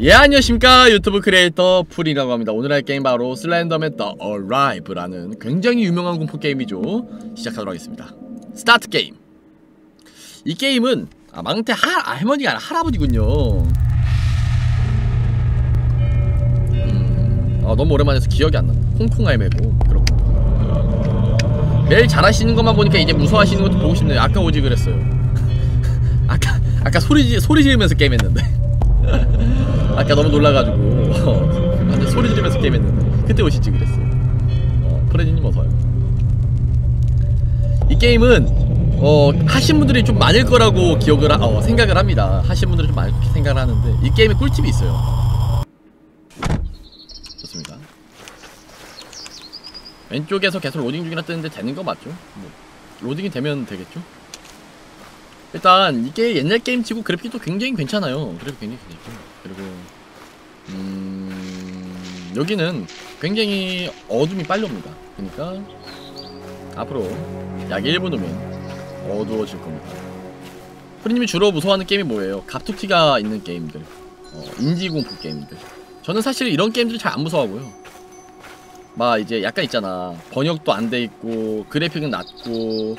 예 안녕하십니까. 유튜브 크리에이터 풀이라고 합니다. 오늘 할 게임 바로 슬렌더맨 The Arrival이라는 굉장히 유명한 공포 게임이죠. 시작하도록 하겠습니다. Start game. 이 게임은 아 망태 하, 아, 할머니가 아니라 할아버지군요. 음, 아, 너무 오랜만에 해서 기억이 안 난다 홍콩 할매고 그렇고 매일 잘하시는 것만 보니까 이제 무서워하시는 것도 보고 싶네요. 아까 오지 그랬어요. 아까 아까 소리 소리 지르면서 게임했는데 아까 너무 놀라가지고. 어, 완전 소리 지르면서 게임했는데. 그때 오시지 그랬어 어, 프레디님 어서와요. 이 게임은 어, 하신 분들이 좀 많을 거라고 기억을 하, 어, 생각을 합니다. 하신 분들이 좀 많을 생각을 하는데 이 게임에 꿀팁이 있어요. 좋습니다. 왼쪽에서 계속 로딩 중이라 뜨는데 되는 거 맞죠? 뭐, 로딩이 되면 되겠죠? 일단 이게 옛날 게임 치고 그래픽도 굉장히 괜찮아요. 그래픽 굉장히 괜찮죠. 그리고 음... 여기는 굉장히 어둠이 빨리 옵니다. 그러니까 앞으로 약 1분 후면 어두워질 겁니다. 프리님이 주로 무서워하는 게임이 뭐예요? 갑툭튀가 있는 게임들 어, 인지공포 게임들. 저는 사실 이런 게임들 잘안 무서워하고요. 막 이제 약간 있잖아. 번역도 안 돼 있고 그래픽은 낮고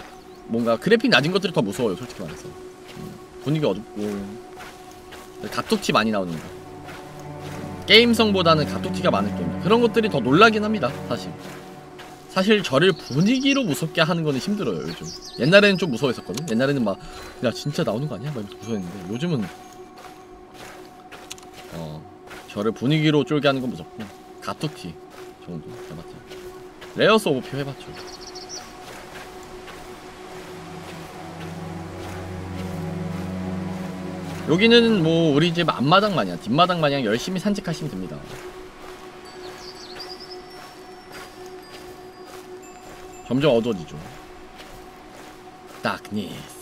뭔가 그래픽 낮은 것들이 더 무서워요 솔직히 말해서. 음, 분위기 어둡고. 갑툭튀 많이 나오는 거 게임성보다는 갑툭튀가 많은 게임 그런 것들이 더 놀라긴 합니다 사실. 사실 저를 분위기로 무섭게 하는 거는 힘들어요 요즘. 옛날에는 좀 무서워했었거든? 옛날에는 막 야 진짜 나오는 거 아니야? 막 무서웠는데 요즘은 어 저를 분위기로 쫄게 하는 건 무섭고 갑툭튀 정도. 해봤죠 Layers of Fear 해봤죠 여기는 뭐 우리 집 앞마당 마냥 뒷마당 마냥 열심히 산책하시면 됩니다. 점점 어두워지죠. Darkness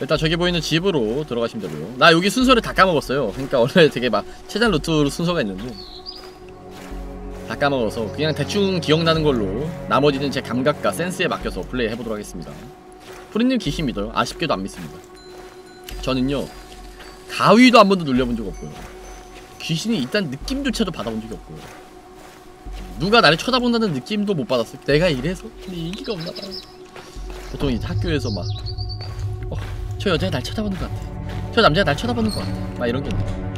일단 저기 보이는 집으로 들어가시면 되고요. 나 여기 순서를 다 까먹었어요. 그러니까 원래 되게 막 최단 루트 순서가 있는데. 다 까먹어서 그냥 대충 기억나는 걸로 나머지는 제 감각과 센스에 맡겨서 플레이 해보도록 하겠습니다. 프리님 귀신 믿어요? 아쉽게도 안 믿습니다 저는요 가위도 한 번도 눌려본 적 없고요. 귀신이 일단 느낌조차도 받아본 적이 없고요. 누가 나를 쳐다본다는 느낌도 못 받았어요. 내가 이래서? 인기가 없나봐요. 보통 이제 학교에서 막 어, 저 여자가 날 쳐다보는 것 같아. 저 남자가 날 쳐다보는 것 같아. 막 이런 게 있네.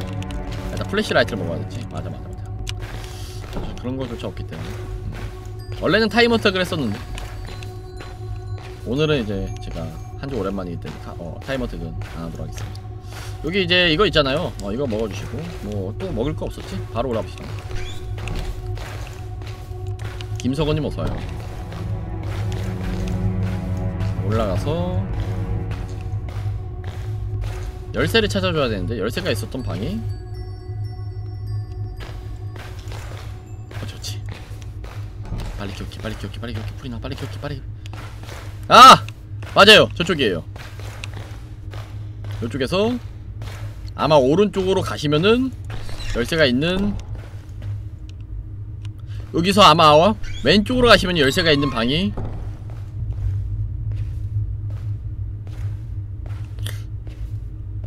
일단 flashlight를 먹어야 되지. 맞아 맞아 맞아. 그런 거조차 없기 때문에. 음. 원래는 time attack을 했었는데 오늘은 이제 제가 한지 오랜만이기 때문에 타, 어, time attack은 안 하도록 하겠습니다. 여기 이제 이거 있잖아요. 어 이거 먹어주시고 뭐 또 먹을 거 없었지? 바로 올라봅시다. 김석원님 어서와요. 올라가서 열쇠를 찾아줘야 되는데 열쇠가 있었던 방이? 어 좋지. 빨리 기억해 빨리 기억해 빨리 기억해 풀이나 빨리 기억해 빨리. 아! 맞아요. 저쪽이에요. 이쪽에서 아마 오른쪽으로 가시면은 열쇠가 있는 여기서 아마 왼쪽으로 가시면 열쇠가 있는 방이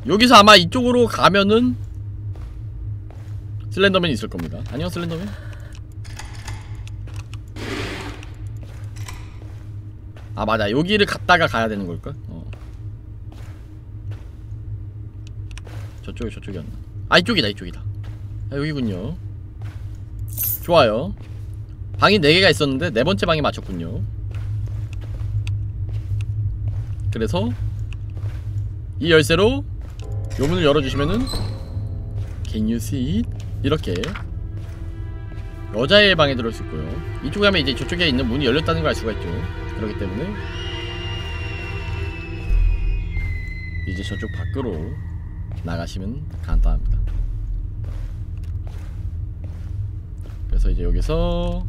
여기서 아마 이쪽으로 가면은 슬렌더맨이 있을 겁니다. 안녕 슬렌더맨 아 맞아 여기를 갔다가 가야 되는 걸까? 어. 저쪽이 저쪽이었나? 아 이쪽이다 이쪽이다 아, 여기군요 좋아요 방이 4개가 있었는데 네 번째 방에 맞췄군요 그래서 이 열쇠로 요 문을 열어주시면은 Can you see it? 이렇게 여자의 방에 들어올 수 있고요 이쪽에 가면 이제 저쪽에 있는 문이 열렸다는 걸 알 수가 있죠 그렇기 때문에 이제 저쪽 밖으로 나가시면 간단합니다. 그래서 이제 여기서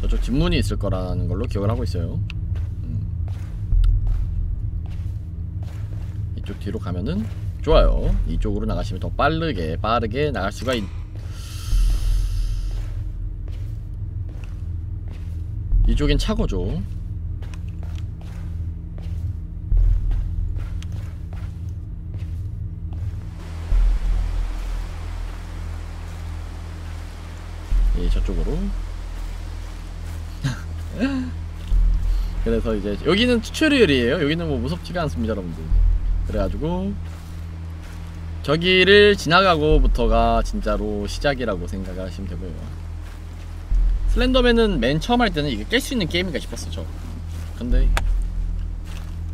저쪽 뒷문이 있을 거라는 걸로 기억을 하고 있어요. 음. 이쪽 뒤로 가면은 좋아요. 이쪽으로 나가시면 더 빠르게 빠르게 나갈 수가 있 이쪽엔 차고죠. 예 저쪽으로. 그래서 이제 여기는 튜토리얼이에요. 여기는 뭐 무섭지가 않습니다 여러분들. 그래가지고 저기를 지나가고부터가 진짜로 시작이라고 생각하시면 되고요. 슬렌더맨은 맨 처음 할 때는 이게 깰 수 있는 게임인가 싶었어, 저. 근데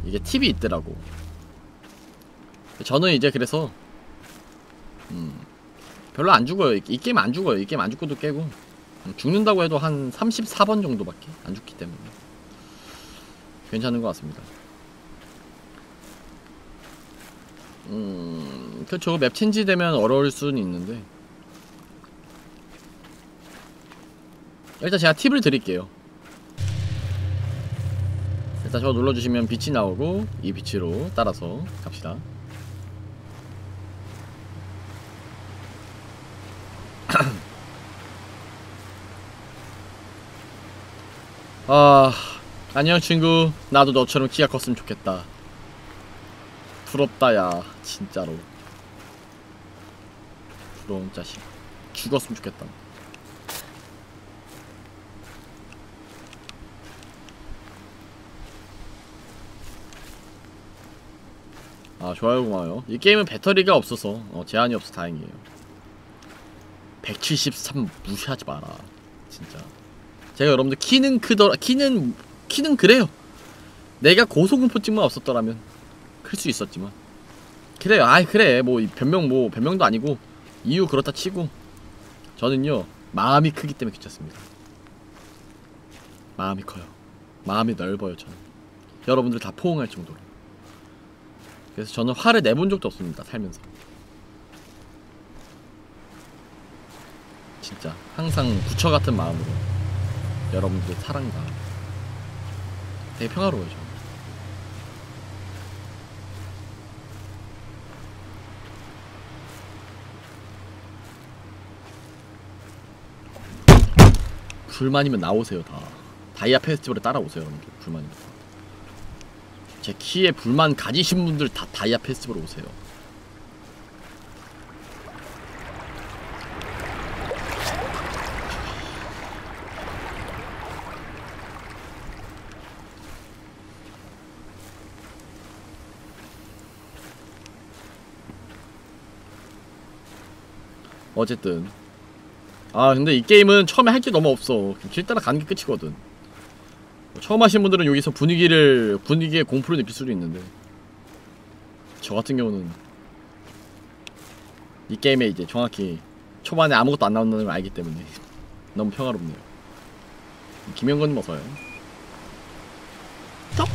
이게 팁이 있더라고. 저는 이제 그래서 음, 별로 안 죽어요. 이, 이 게임 안 죽어요. 이 게임 안 죽고도 깨고 음, 죽는다고 해도 한 34번 정도밖에 안 죽기 때문에 괜찮은 것 같습니다. 음, 그렇죠. map change 되면 어려울 수는 있는데 일단 제가 팁을 드릴게요. 일단 저거 눌러주시면 빛이 나오고 이 빛으로 따라서 갑시다. 아 안녕 친구. 나도 너처럼 키가 컸으면 좋겠다. 부럽다 야 진짜로. 부러운 자식. 죽었으면 좋겠다 아 좋아요 고마워요. 이 게임은 배터리가 없어서 어, 제한이 없어 다행이에요. 173 무시하지 마라 진짜. 제가 여러분들 키는 크더라 키는 키는 그래요. 내가 고소공포증만 없었더라면 클 수 있었지만. 그래요. 아이 그래. 뭐이 변명 뭐 변명도 아니고 이유 그렇다 치고. 저는요 마음이 크기 때문에 괜찮습니다. 마음이 커요. 마음이 넓어요 저는. 여러분들 다 포옹할 정도로 그래서 저는 화를 내본 적도 없습니다 살면서. 진짜 항상 부처 같은 마음으로 여러분들의 사랑과 되게 평화로워요 저는. 불만이면 나오세요 다. 다이아 페스티벌에 따라오세요 여러분들 불만이면 제 키에 불만 가지신 분들 다 다이아 페스티벌 오세요. 어쨌든. 아 근데 이 게임은 처음에 할 게 너무 없어. 길 따라 가는 게 끝이거든 처음 하신 분들은 여기서 분위기를 분위기에 공포를 느낄 수도 있는데. 저 같은 경우는 이 게임에 이제 정확히 초반에 아무것도 안 나온다는 걸 알기 때문에 너무 평화롭네요. 김영건님 어서요. 톡!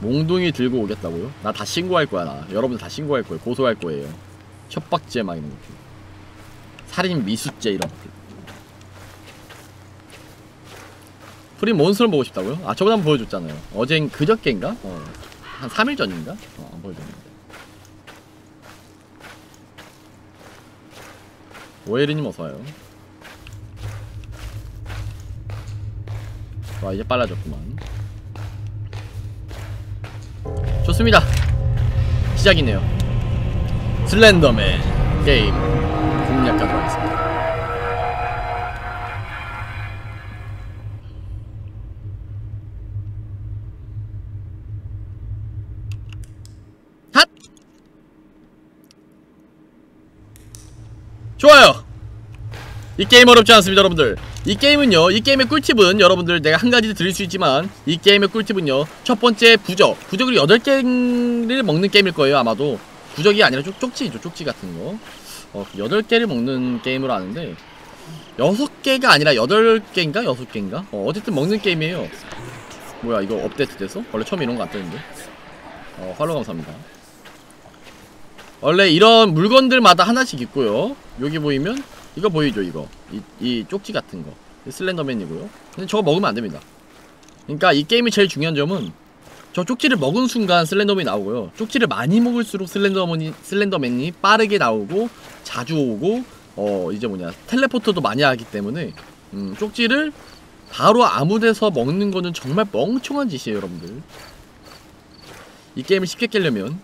몽둥이 들고 오겠다고요? 나 다 신고할 거야 나. 여러분들 다 신고할 거예요. 고소할 거예요. 협박죄 막 이런 거 살인 미수죄 이런 free monster를 보고 싶다고요? 아 저번에 한번 보여줬잖아요. 어젠 그저께인가? 어, 한 3일 전인가? 어, 안 보여줬는데. 오에리님 어서와요. 와 이제 빨라졌구만. 좋습니다. 시작이네요. 슬렌더맨 게임 공략하도록 하겠습니다 핫! 좋아요. 이 게임 어렵지 않습니다 여러분들. 이 게임은요 이 게임의 꿀팁은 여러분들 내가 한 가지 드릴 수 있지만 이 게임의 꿀팁은요 첫 번째 부적. 부적을 8개를 먹는 게임일 거예요 아마도. 부적이 아니라 쪽, 쪽지죠 쪽지 같은 거 어, 8개를 먹는 게임으로 아는데 6개가 아니라 8개인가? 6개인가? 어, 어쨌든 먹는 게임이에요. 뭐야 이거 업데이트 돼서? 원래 처음에 이런 거 안 뜨는데. 어 팔로우 감사합니다. 원래 이런 물건들마다 하나씩 있고요. 여기 보이면 이거 보이죠 이거? 이, 이 쪽지 같은 거. 슬렌더맨이고요. 근데 저거 먹으면 안됩니다. 그러니까 이 게임이 제일 중요한 점은 저 쪽지를 먹은 순간 슬렌더맨이 나오고요. 쪽지를 많이 먹을수록 슬렌더맨이, 슬렌더맨이 빠르게 나오고 자주 오고 어 이제 뭐냐 텔레포터도 많이 하기 때문에 음, 쪽지를 바로 아무 데서 먹는 거는 정말 멍청한 짓이에요 여러분들 이 게임을 쉽게 깨려면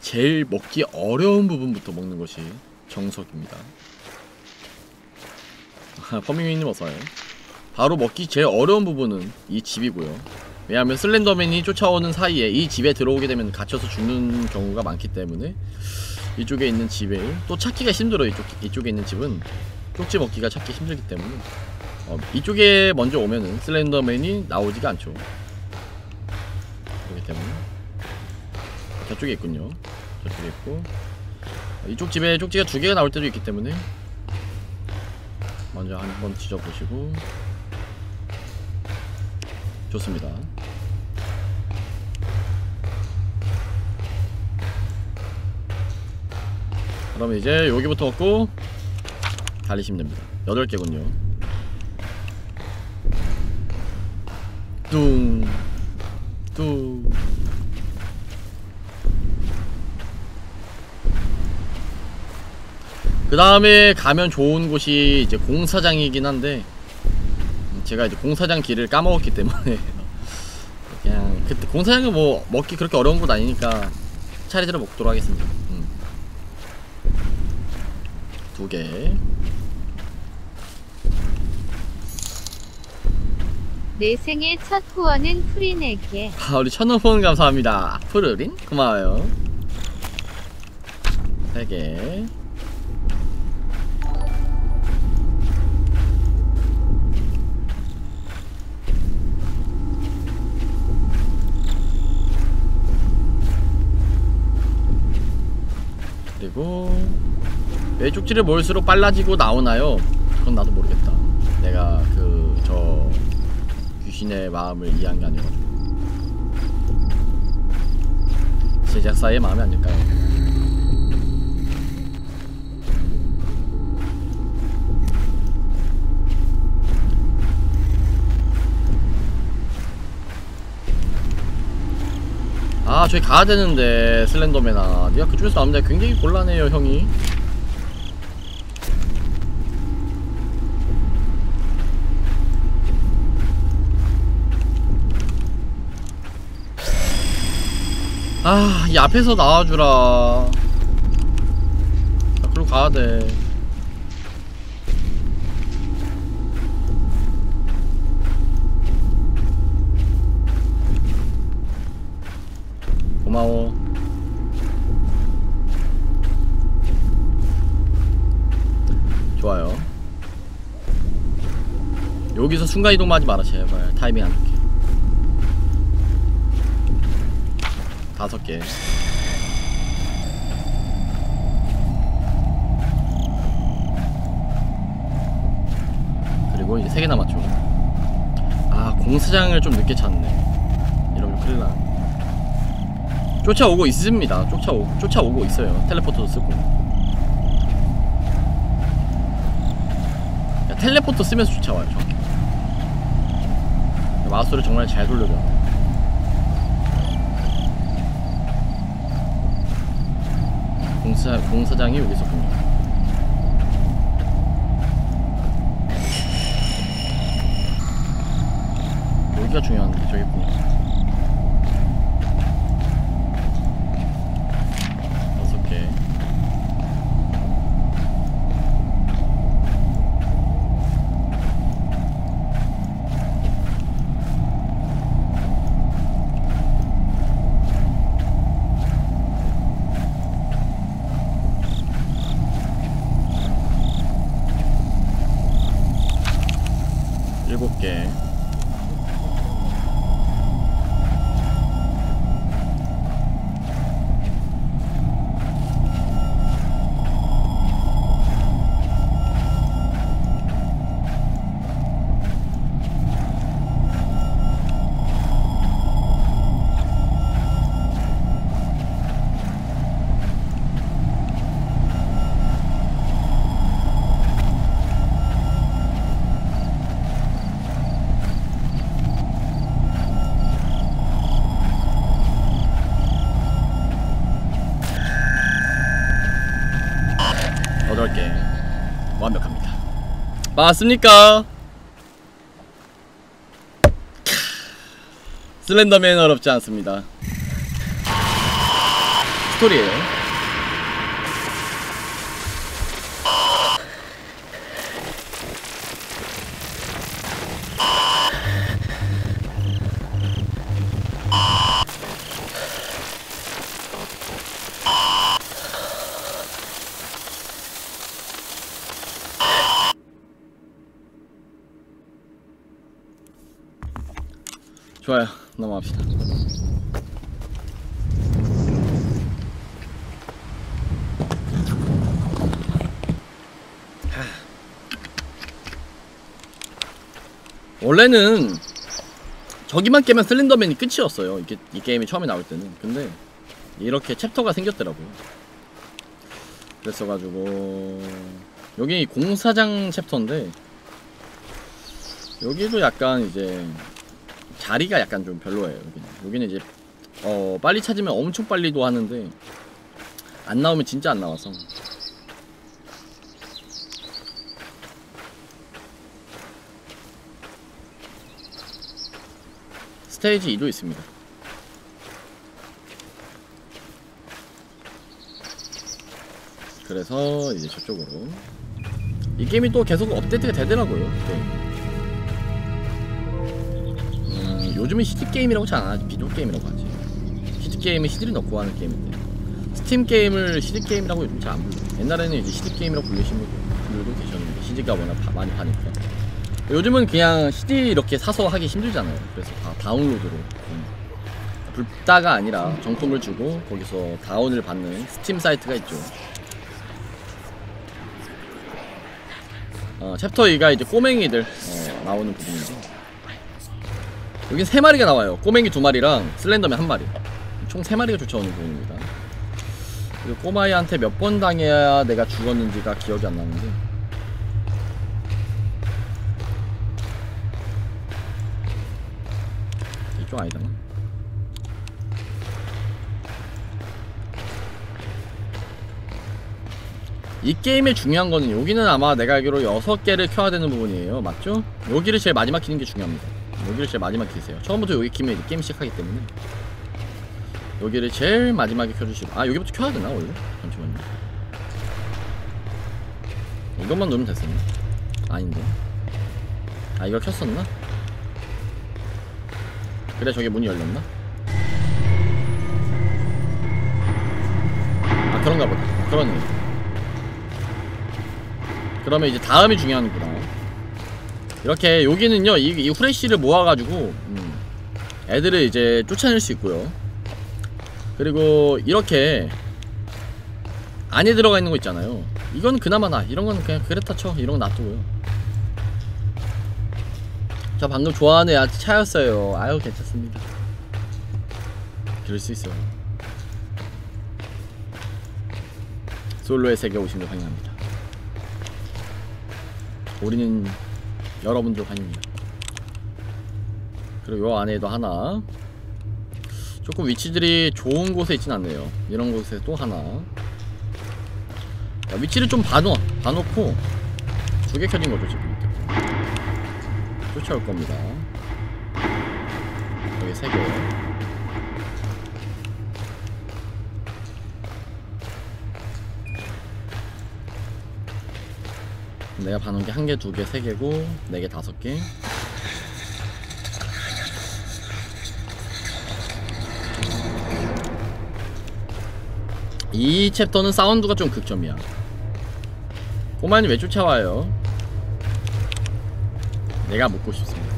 제일 먹기 어려운 부분부터 먹는 것이 정석입니다. 아, 퍼밍님 어서와요. 바로 먹기 제일 어려운 부분은 이 집이고요. 왜냐하면 슬렌더맨이 쫓아오는 사이에 이 집에 들어오게 되면 갇혀서 죽는 경우가 많기 때문에 이쪽에 있는 집에 또 찾기가 힘들어 이쪽, 이쪽에 있는 집은. 쪽지 먹기가 찾기 힘들기 때문에. 어, 이쪽에 먼저 오면은 슬렌더맨이 나오지가 않죠. 그렇기 때문에. 저쪽에 있군요. 저쪽에 있고. 이쪽 집에 쪽지가 두 개가 나올 때도 있기 때문에. 먼저 한번 뒤져보시고. 좋습니다 그러면 이제 여기부터 먹고 달리시면 됩니다. 8개군요. 뚱 뚱. 그 다음에 가면 좋은 곳이 이제 공사장이긴 한데 제가 이제 공사장 길을 까먹었기 때문에 그냥 그때 공사장은 뭐 먹기 그렇게 어려운 곳 아니니까 차례대로 먹도록 하겠습니다 음. 두 개 내 생애 첫 후원은 프린에게 아, 우리 천원폰 감사합니다. 푸르린? 고마워요. 세 개. 왜 쪽지를 모을수록 빨라지고 나오나요? 그건 나도 모르겠다. 내가 그 저 귀신의 마음을 이해한 게 아니어가지고 제작사의 마음이 아닐까요? 아 저기 가야 되는데 슬렌더맨아 네가 그쪽에서 나오면 굉장히 곤란해요 형이 아, 이 앞에서 나와주라. 나 그리고 가야 돼. 고마워. 좋아요. 여기서 순간이동하지 마라, 제발. 타이밍 안 좋게. 다섯 개. 그리고 이제 세 개 남았죠. 아 공사장을 좀 늦게 찾네. 이러면 큰일 나. 쫓아오고 있습니다. 쫓아오 쫓아오고 있어요. 텔레포터도 쓰고. 야, 텔레포터 쓰면서 쫓아와요. 정확히. 마우스를 정말 잘 돌려줘. 공사, 공사장이 여기 있었군요. 여기가 중요한데, 저기 있군요. 맞습니까? 슬렌더맨 어렵지 않습니다. 스토리예요. 좋아요. 원래는 저기만 깨면 슬렌더맨이 끝이었어요. 이게 이 게임이 처음에 나올 때는. 근데 이렇게 챕터가 생겼더라고요. 그랬어가지고 여기 공사장 챕터인데 여기도 약간 이제 자리가 약간 좀 별로예요. 여기는, 여기는 이제 어 빨리 찾으면 엄청 빨리도 하는데 안 나오면 진짜 안 나와서 스테이지 2도 있습니다. 그래서 이제 저쪽으로 이 게임이 또 계속 업데이트가 되더라고요. 네. 음, 요즘은 CD 게임이라고 잘안 하지 비디오 게임이라고 하지. CD 게임은 CD를 넣고 하는 게임인데 스팀 게임을 CD 게임이라고 요즘 잘 안 불러. 옛날에는 이제 CD 게임이라고 부르시는 분들도 계셨는데 CD가 워낙 파- 많이 파니까. 요즘은 그냥 CD 이렇게 사서 하기 힘들잖아요. 그래서 다 다운로드로. 음. 불다가 아니라 정품을 주고 거기서 다운을 받는 스팀 사이트가 있죠. 어, 챕터 2가 이제 꼬맹이들 어, 나오는 부분인데 여긴 세 마리가 나와요. 꼬맹이 두 마리랑 슬렌더맨 한 마리. 총 세 마리가 쫓아오는 부분입니다. 그리고 꼬맹이한테 몇 번 당해야 내가 죽었는지가 기억이 안 나는데 이쪽 아니다. 이 게임의 중요한 거는 여기는 아마 내가 알기로 6개를 켜야 되는 부분이에요. 맞죠? 여기를 제일 마지막 키는 게 중요합니다. 여기를 제일 마지막 키세요. 처음부터 여기 키면 게임 시작하기 때문에 여기를 제일 마지막에 켜주시고 아 여기부터 켜야 되나 원래? 잠시만요. 이것만 누르면 됐었나? 아닌데. 아 이거 켰었나? 그래 저게 문이 열렸나? 아 그런가 보다. 그러네. 그러면 이제 다음이 중요하는구나. 이렇게 여기는요 이, 이 후레쉬를 모아가지고 음, 애들을 이제 쫓아낼 수 있고요. 그리고 이렇게 안에 들어가 있는 거 있잖아요. 이건 그나마 나. 이런 건 그냥 그랬다 쳐. 이런 건 놔두고요. 저 방금 좋아하는 애 차였어요. 아유 괜찮습니다. 그럴 수 있어요. 솔로의 세계 오신 걸 환영합니다. 우리는 여러분들 환영입니다. 그리고 요 안에도 하나 조금 위치들이 좋은 곳에 있진 않네요. 이런 곳에 또 하나 자, 위치를 좀 봐놓, 봐놓고 두 개 켜진 거죠 지금 쫓아올 겁니다. 여기 세 개. 내가 봐놓은 게 한 개, 두 개, 세 개고 네 개, 다섯 개. 이 챕터는 사운드가 좀 극점이야. 꼬마님 왜 쫓아와요? 내가 묻고 싶습니다.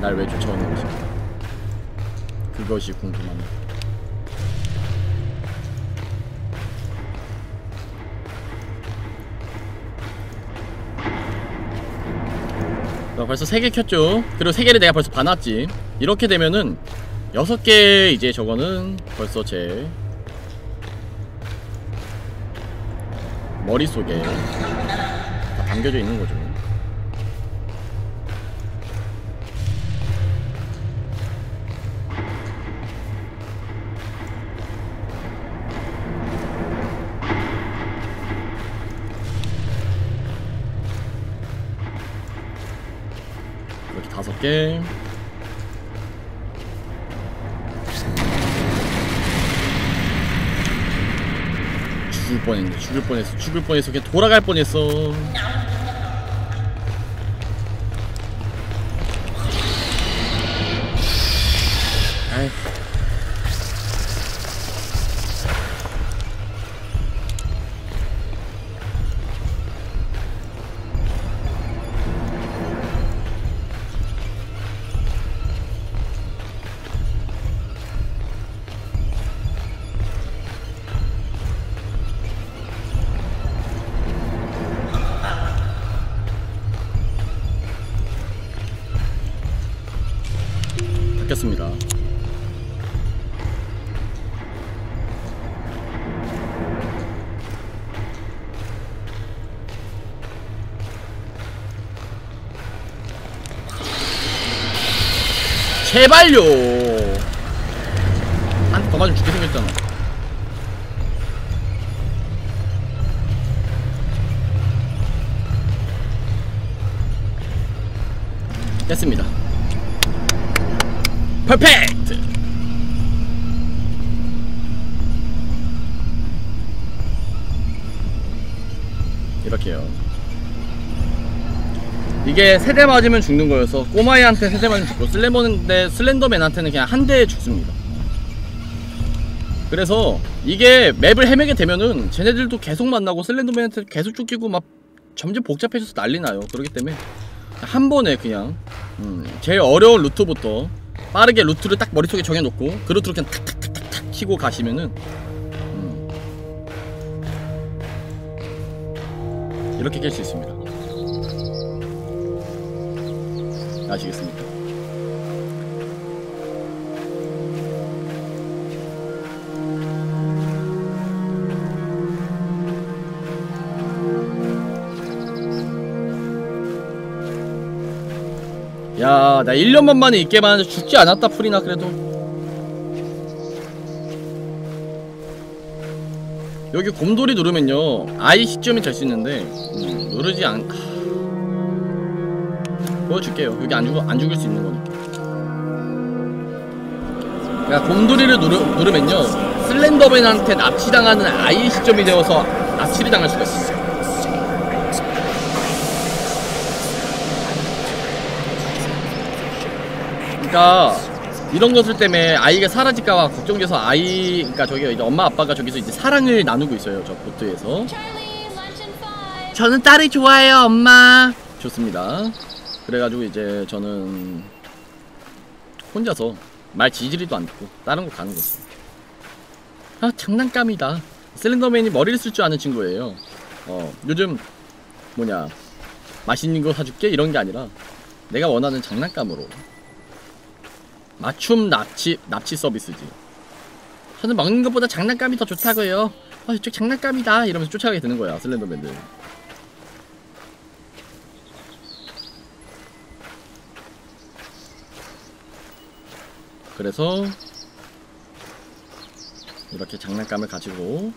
날 왜 쫓아오는 것입니까? 그것이 궁금합니다. 자, 벌써 3개 켰죠? 그리고 3개를 내가 벌써 봐놨지. 이렇게 되면은 6개 이제 저거는 벌써 제 머릿속에 다 담겨져 있는 거죠. 갈게 죽을 뻔했네. 죽을 뻔했어. 죽을 뻔했어. 그냥 돌아갈 뻔했어. 바뀌었습니다. 제발요. 한더 맞으면 죽게 생겼잖아. 깼습니다 퍼펙트 이렇게요. 이게 세대 맞으면 죽는 거여서 꼬마이한테 세대 맞으면 죽고 슬렌더맨인데 슬렌더맨한테는 그냥 한 대에 죽습니다. 그래서 이게 맵을 헤매게 되면은 쟤네들도 계속 만나고 슬렌더맨한테 계속 쫓기고 막 점점 복잡해져서 난리 나요. 그렇기 때문에 한 번에 그냥 음, 제일 어려운 루트부터 빠르게 루트를 딱 머릿속에 정해놓고 그 루트로 그냥 탁탁탁탁탁 치고 가시면은 음, 이렇게 깰 수 있습니다 아시겠습니까? 야, 나 1년만 만에 있게만 하는데 죽지 않았다, 풀이나 그래도. 여기 곰돌이 누르면요, I 시점이 될 수 있는데, 음, 누르지 않, 하... 보여줄게요. 여기 안, 죽, 안 죽을 수 있는 거니까. 야, 곰돌이를 누르, 누르면요, 슬렌더맨한테 납치당하는 I 시점이 되어서 납치를 당할 수가 있어요. 그러니까 이런 것들 때문에 아이가 사라질까봐 걱정돼서 아이 그러니까 저기 이제 엄마 아빠가 저기서 이제 사랑을 나누고 있어요 저 보트에서. 저는 딸이 좋아해요 엄마. 좋습니다. 그래가지고 이제 저는 혼자서 말 지지리도 안 듣고 다른 거 가는 거죠 아 장난감이다. 슬렌더맨이 머리를 쓸 줄 아는 친구예요. 어 요즘 뭐냐 맛있는 거 사줄게? 이런 게 아니라 내가 원하는 장난감으로 맞춤 납치 납치 서비스지. 저는 먹는 것보다 장난감이 더 좋다고요. 아 이쪽 장난감이다 이러면서 쫓아가게 되는 거야 슬렌더맨들. 그래서 이렇게 장난감을 가지고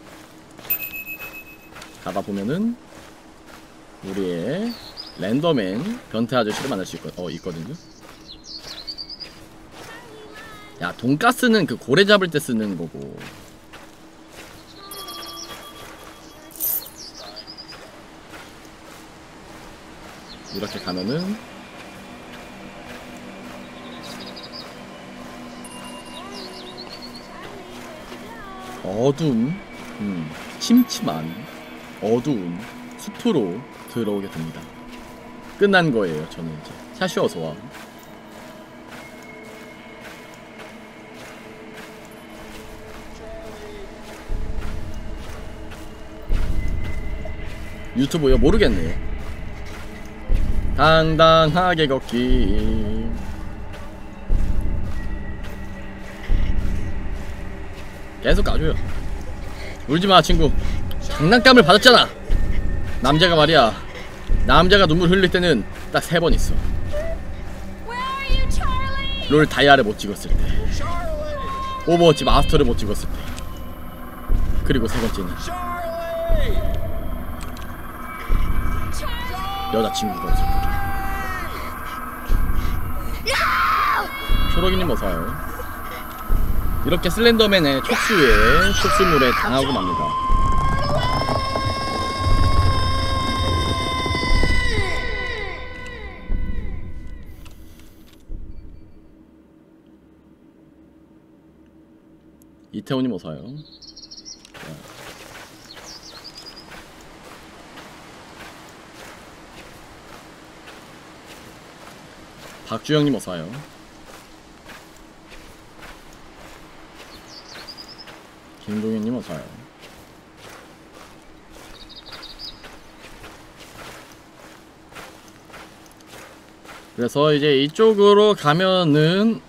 가다 보면은 우리의 랜더맨 변태 아저씨를 만날 수 있거, 어, 있거든요. 야 돈가스는 그 고래 잡을 때 쓰는 거고. 이렇게 가면은 어두운 음, 침침한 어두운 숲으로 들어오게 됩니다. 끝난 거예요 저는 이제. 샤시 어서와 유튜브요 모르겠네요. 당당하게 걷기. 계속 가줘요. 울지마 친구. 장난감을 받았잖아. 남자가 말이야. 남자가 눈물 흘릴 때는 딱 세 번 있어. 롤 다이아를 못 찍었을 때. 오버워치 마스터를 못 찍었을 때. 그리고 세 번째는 여자친구가 있을 거죠. 초록이님 어서요. 이렇게 슬렌더맨의 촉수에 촉수물에 당하고 맙니다. 이태원님 어서요. 박주영님 어서와요 김동현님 어서와요 그래서 이제 이쪽으로 가면은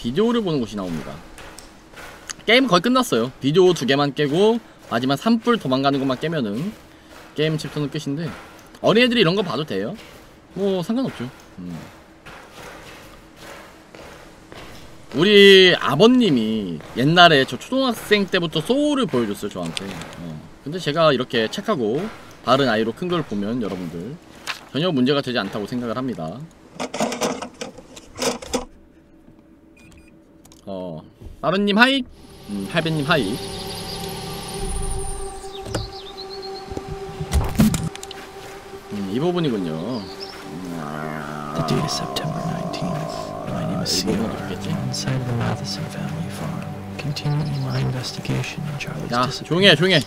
비디오를 보는 곳이 나옵니다. 게임 거의 끝났어요. 비디오 두 개만 깨고 마지막 산불 도망가는 것만 깨면은 게임 챕터는 끝인데 어린애들이 이런 거 봐도 돼요. 뭐 상관없죠. 음. 우리 아버님이 옛날에 저 초등학생 때부터 쏘우를 보여줬어요 저한테. 어. 근데 제가 이렇게 착하고 바른 아이로 큰 걸 보면 여러분들 전혀 문제가 되지 않다고 생각을 합니다. 어, 빠른님 hi, 음, 할배님 하이. 음, 이 부분이군요. 음, The 야, disappearance. 조용해, 조용해.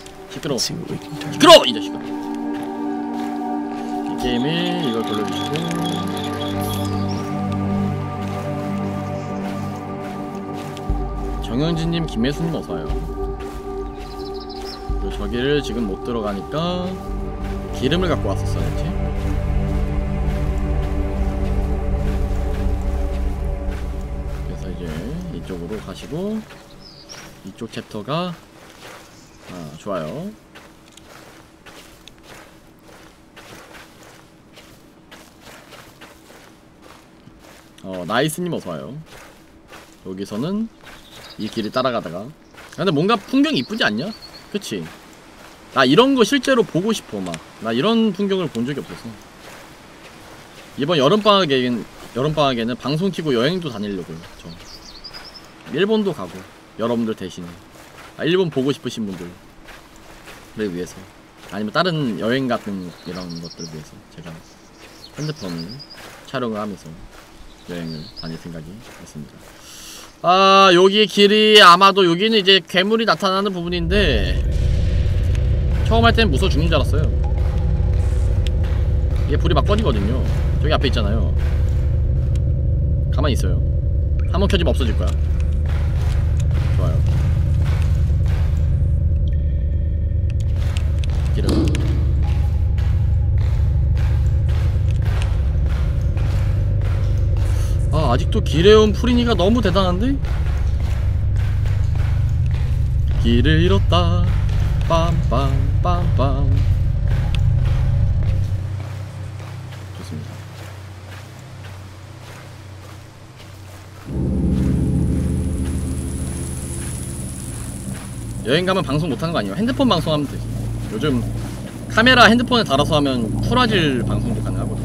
can turn. 시끄러워, 이 자식아. 이 게임에 이걸 돌려주시고. 정영진님, 김혜수님. 그리고 저기를 지금 못 들어가니까 기름을 갖고 왔었어야지. 가시고 이쪽 챕터가 아 좋아요. 어 나이스님 어서와요. 여기서는 이 길을 따라가다가 근데 뭔가 풍경이 이쁘지 않냐? 그치? 나 이런 거 실제로 보고 싶어 막 나 이런 풍경을 본 적이 없어서 이번 여름방학에는 여름방학에는 방송 키고 여행도 다니려고요 저 일본도 가고 여러분들 대신 아, 일본 보고 싶으신 분들을 위해서 아니면 다른 여행 같은 이런 것들을 위해서 제가 핸드폰을 촬영을 하면서 여행을 다닐 생각이 있습니다. 아 여기 길이 아마도 여기는 이제 괴물이 나타나는 부분인데 처음 할 때는 무서워 죽는 줄 알았어요. 이게 불이 막 꺼지거든요. 저기 앞에 있잖아요. 가만히 있어요. 한 번 켜지면 없어질 거야. 좋아요. 기름. 아 아직도 길에 온 프리니가 너무 대단한데? 길을 잃었다 빰빰빰빰 여행 가면 방송 못하는 거 아니에요? 핸드폰 방송하면 되지 요즘 카메라 핸드폰에 달아서 하면 풀화질 방송도 가능하거든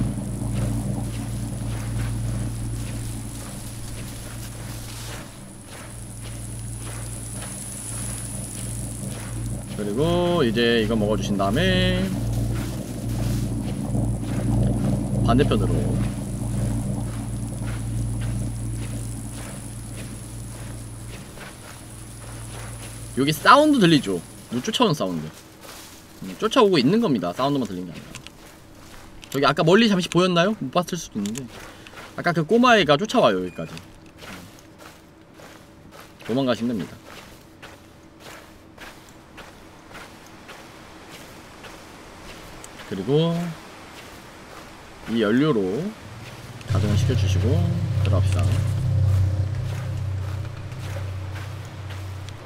그리고 이제 이거 먹어주신 다음에 반대편으로 여기 사운드 들리죠? 누 쫓아오는 사운드 음, 쫓아오고 있는 겁니다 사운드만 들리는 게 아니라 저기 아까 멀리 잠시 보였나요? 못 봤을 수도 있는데 아까 그 꼬마애가 쫓아와요 여기까지 음. 도망가시면 됩니다 그리고 이 연료로 가동을 시켜주시고 들어갑시다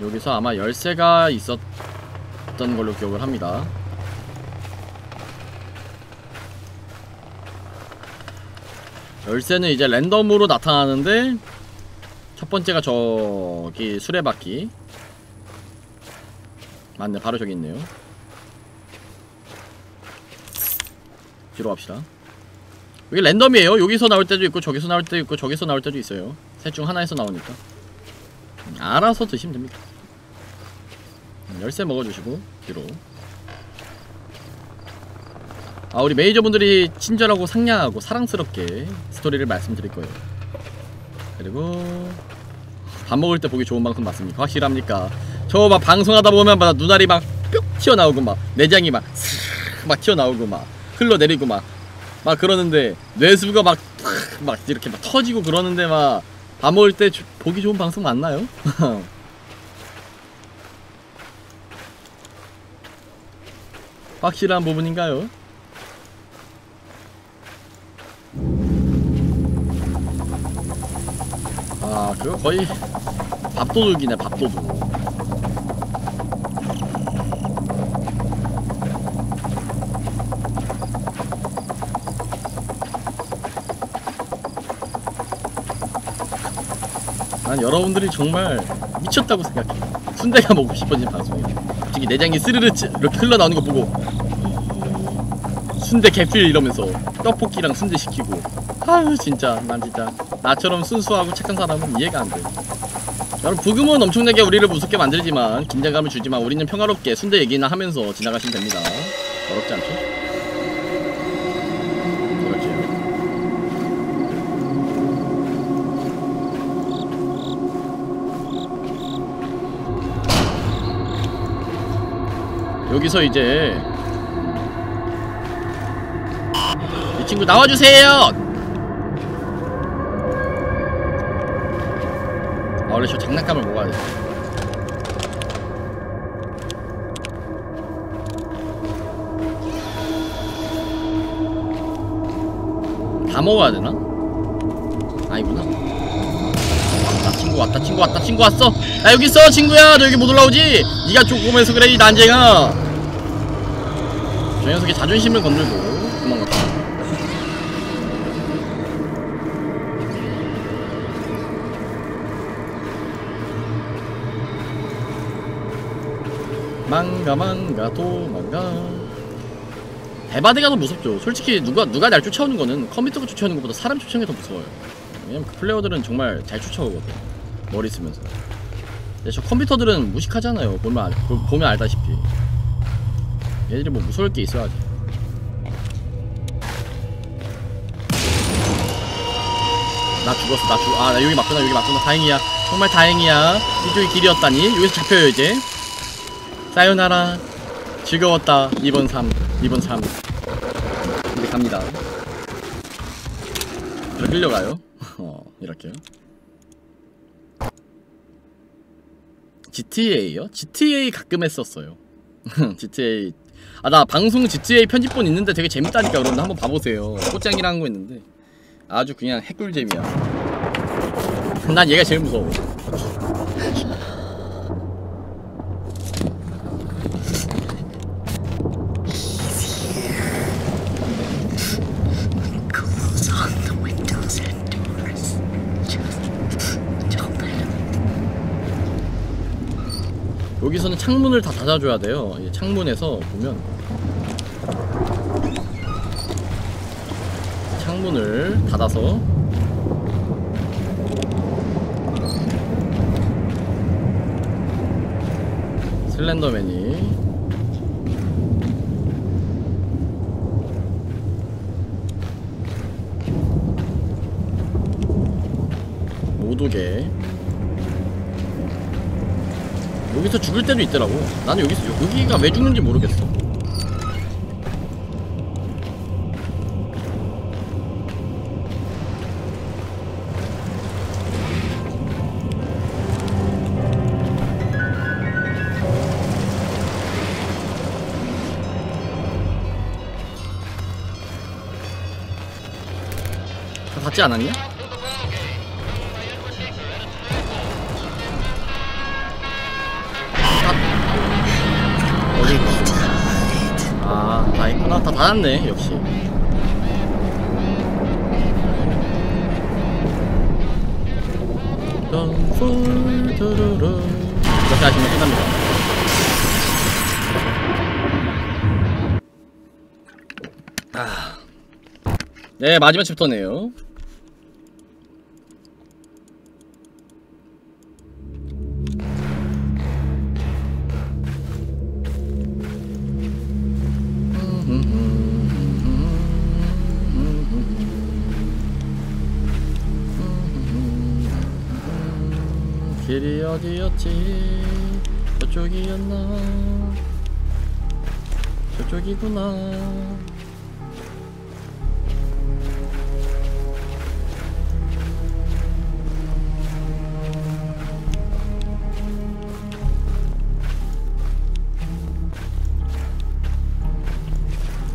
여기서 아마 열쇠가 있었던 걸로 기억을 합니다. 열쇠는 이제 랜덤으로 나타나는데 첫 번째가 저기 수레바퀴. 맞네 바로 저기 있네요. 뒤로 갑시다. 여기 랜덤이에요. 여기서 나올 때도 있고 저기서 나올 때도 있고 저기서 나올 때도 있어요. 셋 중 하나에서 나오니까. 음, 알아서 드시면 됩니다. 음, 열쇠 먹어주시고 뒤로 아 우리 메이저분들이 친절하고 상냥하고 사랑스럽게 스토리를 말씀드릴 거예요 그리고 밥 먹을 때 보기 좋은 방송 맞습니까? 확실합니까? 저 막 방송하다 보면 막 눈알이 막 뿅 튀어나오고 막 내장이 막싹막 튀어나오고 막 흘러내리고 막 막 그러는데 뇌수가 막, 탁막 이렇게 막 터지고 그러는데 막 밥 먹을 때 조- 보기 좋은 방송 맞나요? 확실한 부분인가요? 아 그거 거의 밥도둑이네 밥도둑. 난 여러분들이 정말 미쳤다고 생각해 순대가 먹고 싶어진 방송이야 솔 직히 내장이 스르르 치- 이렇게 흘러나오는 거 보고 순대 개필 이러면서 떡볶이랑 순대 시키고. 아유 진짜. 난 진짜 나처럼 순수하고 착한 사람은 이해가 안돼. 여러분 부금은 엄청나게 우리를 무섭게 만들지만 긴장감을 주지만 우리는 평화롭게 순대 얘기나 하면서 지나가시면 됩니다. 어렵지 않죠? 여기서 이제 이 친구 나와주세요. 아, 원래 저 장난감을 먹어야 돼. 다 먹어야 되나? 아니구나. 왔다 친구 왔다 친구 왔다 친구 왔어. 나 여기 있어 친구야. 너 여기 못 올라오지? 네가 조금해서 그래 이 난쟁아. 저 녀석의 자존심을 건들고 도망갔다. 망가 망가 도망가. 대바대가 더 무섭죠. 솔직히 누가 누가 날 쫓아오는 거는 컴퓨터가 쫓아오는 것보다 사람 쫓아오는 게 더 무서워요. 왜냐면 그 플레이어들은 정말 잘 쫓아오거든 머리 쓰면서. 근데 저 컴퓨터들은 무식하잖아요. 보면, 알, 보- 보면 알다시피 얘들이 뭐 무서울 게 있어야지 나 죽었어 나 죽.. 아나 여기 맞구나 여기 맞구나. 다행이야. 정말 다행이야. 이쪽이 길이었다니. 여기서 잡혀요 이제. 사요나라. 즐거웠다 2번 3 2번 3 이제 갑니다. 저 끌려가요? 어 이렇게요? GTA요? GTA 가끔 했었어요. GTA 아 나 방송 GTA 편집본 있는데 되게 재밌다니까 그런데 한번 봐보세요. 꽃장이라는 거 있는데. 아주 그냥 핵꿀잼이야. 난 얘가 제일 무서워 여기서는 창문을 다 닫아줘야 돼요. 이 창문에서 보면. 창문을 닫아서. 슬렌더맨이. 못 오게 여기서 죽을 때도 있더라고. 나는 여기서 여기가 왜 죽는지 모르겠어. 다 닫지 않았냐? 닫았네, 역시. 이렇게 하시면 끝납니다. 아. 네, 마지막 챕터네요. 어디였지? 저쪽이었나? 저쪽이구나.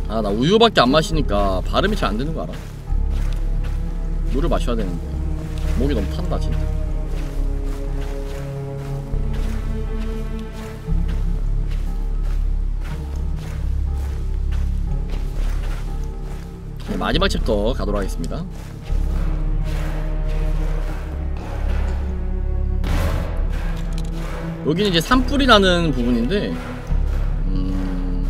아 나 우유밖에 안 마시니까 발음이 잘 안 되는 거 알아? 물을 마셔야 되는데. 목이 너무 탄다 진짜 마지막 챕터 가도록 하겠습니다 여기는 이제 산불이 나는 부분인데 음...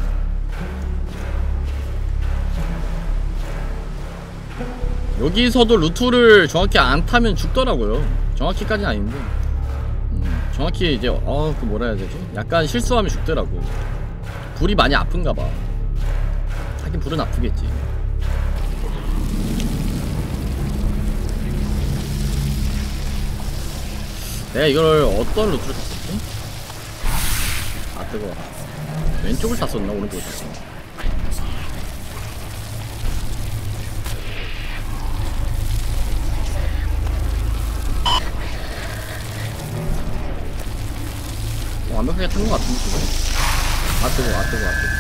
여기서도 루트를 정확히 안 타면 죽더라고요. 정확히까지는 아닌데. 음, 정확히 이제 어그 뭐라 해야 되지? 약간 실수하면 죽더라고. 불이 많이 아픈가 봐. 하긴 불은 아프겠지. 내가 이걸 어떤 루트를 탔었지? 아 뜨거워. 왼쪽을 탔었나 오른쪽을 탔었나? 어, 완벽하게 탄 것 같은데 지금 아 뜨거 아 뜨거 아 뜨거 아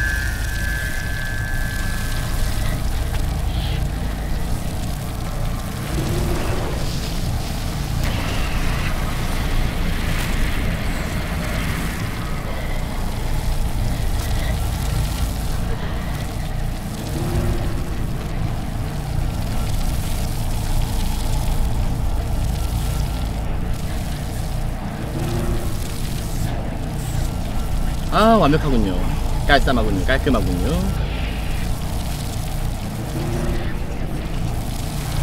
완벽하군요. 깔쌈하군요. 깔끔하군요.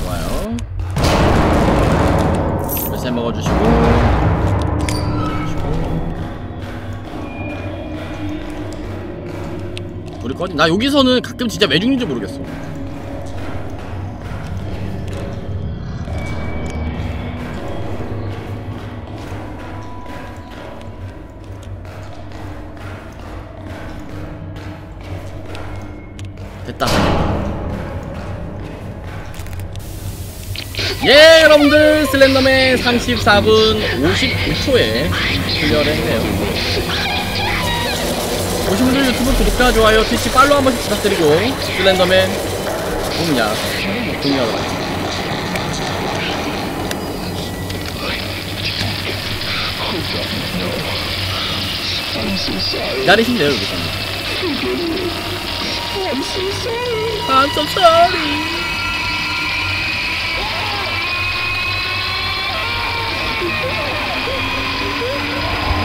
좋아요. 열쇠 먹어주시고. 먹어주시고. 불이 꺼진 나 여기서는 가끔 진짜 왜 죽는지 모르겠어 여러분들 슬렌더맨 34분 59초에 clear를 했네요. 보신 분들 유튜브 구독과 좋아요, 트위치 follow 한 번씩 부탁드리고 슬렌더맨 공략 공략을 하겠습니다. 기다리신대요 여기서. I'm so sorry.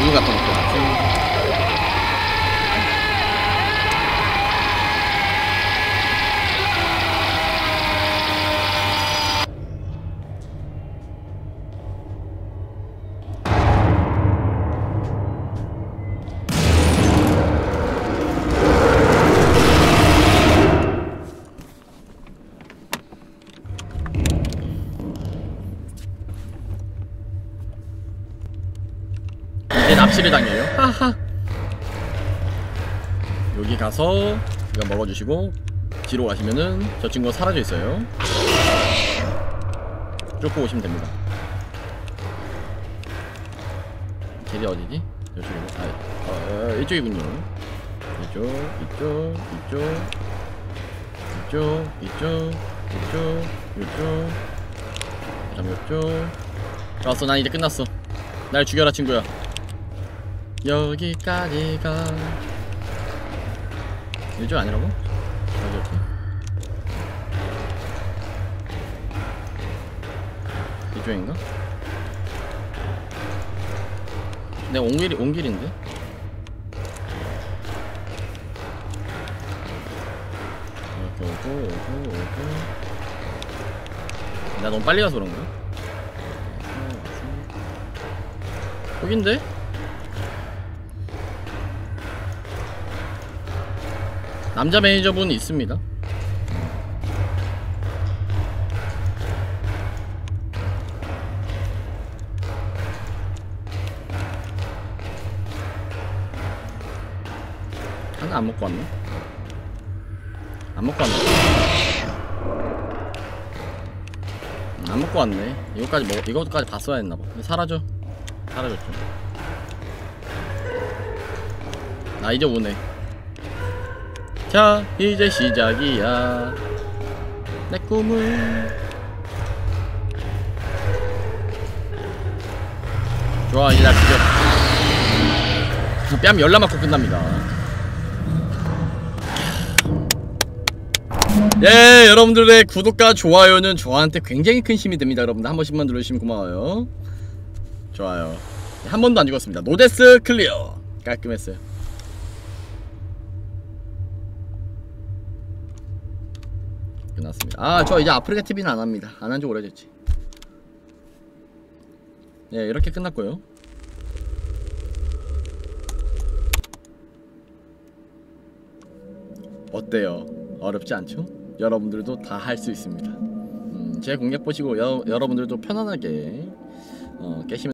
우유 갖다 놓고 왔지. 이제 납치를 당해요. 하하. 여기 가서 이거 먹어주시고 뒤로 가시면은 저 친구가 사라져 있어요. 쫓고 오시면 됩니다. 길이 어디지? 이쪽이고, 아, 어, 어, 이쪽이군요. 이쪽, 이쪽, 이쪽, 이쪽, 이쪽, 이쪽, 이쪽, 그다음 이쪽. 좋았어, 난 이제 끝났어. 날 죽여라 친구야. 여기까지가 이쪽 아니라고? 어디였지? 이쪽인가? 내 온길이 온길인데? 이렇게 오고 오고 오고 나 너무 빨리 가서 그런가? 여긴데? 남자 매니저분 있습니다. 하나 안 먹고 왔네 안 먹고 왔네. 안 먹고 왔네. 이것까지 먹 이것까지 봤어야 했나봐. 사라져. 사라졌죠. 나 이제 오네. 자, 이제 시작이야. 내 꿈을. 좋아, 이제 나 죽여. 뺨 열나 맞고 끝납니다. 예, 여러분들의 구독과 좋아요는 저한테 굉장히 큰 힘이 됩니다. 여러분들 한 번씩만 눌러주시면 고마워요. 좋아요. 한 번도 안 죽었습니다. no death clear. 깔끔했어요. 아, 저 이제 아프리카 TV는 안 합니다. 안 한 지 오래됐지. 예, 이렇게 끝났고요. 어때요? 어렵지 않죠? 여러분들도 다 할 수 있습니다. 음, 제 공략 보시고 여, 여러분들도 편안하게 어, 깨시면